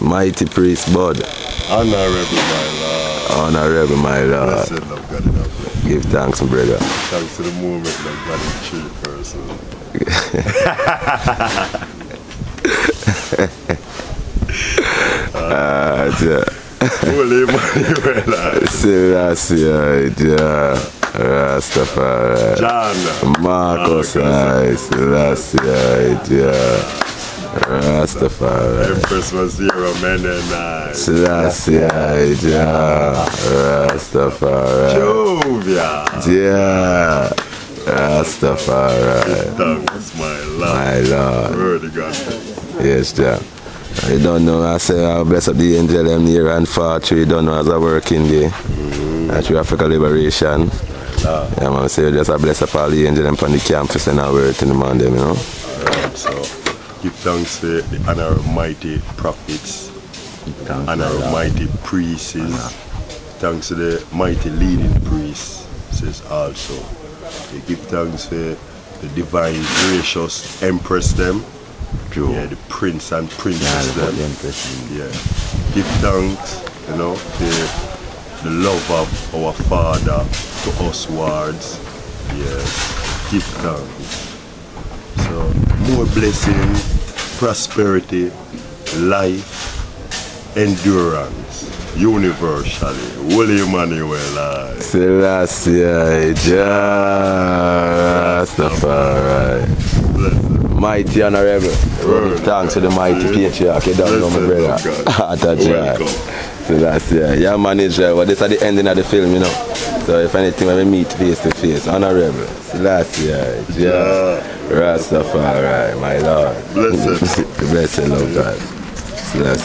Mighty priest Bud. Honorable, my Lord. Honorable, my Lord. Blessed love God enough. Give thanks, brother. Thanks to the movement that God is chill person. Ah, yeah. Holy Emmanuel. Selassie, yeah. Rastafari. John. Marcus, Marcus. Selassie, yeah. Rastafari. Empress was zero, men and I. Selassie, yeah. Rastafari. Jovia. Yeah. Rastafari. Thanks, my Lord. My. Word of God. Yes, yeah. You don't know, I say, I bless up the angel them near and far you don't know, as a working day. Mm-hmm. That's through Africa Liberation. Ah. Yeah, man, say, just a bless up all the angel them on the campus and I work in the man them, you know. Give thanks to the honor mighty prophets and our mighty priests. Thanks to the mighty leading priests says also. We give thanks for the divine gracious empress them. True. Yeah, the prince and princess them. Yeah. Give thanks, you know, for the love of our father to us wards. Yes. Give thanks. More blessing, prosperity, life, endurance, universally. William Emmanuel. aye. Selassie, Rastafari. Mighty Honorable. Word Thanks to the mighty patriarch, you don't know my brother. of God. At a Jah. Welcome. Selassie, yeah, manager, uh, well, this is the ending of the film, you know. So if anything, when we meet face to face, Honorable, Selassie, Jah, Rastafari, my Lord. Blessed. Blessed, Lord God. Selassie.